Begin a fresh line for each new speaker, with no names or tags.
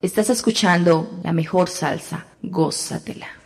Estás escuchando la mejor salsa, gózatela.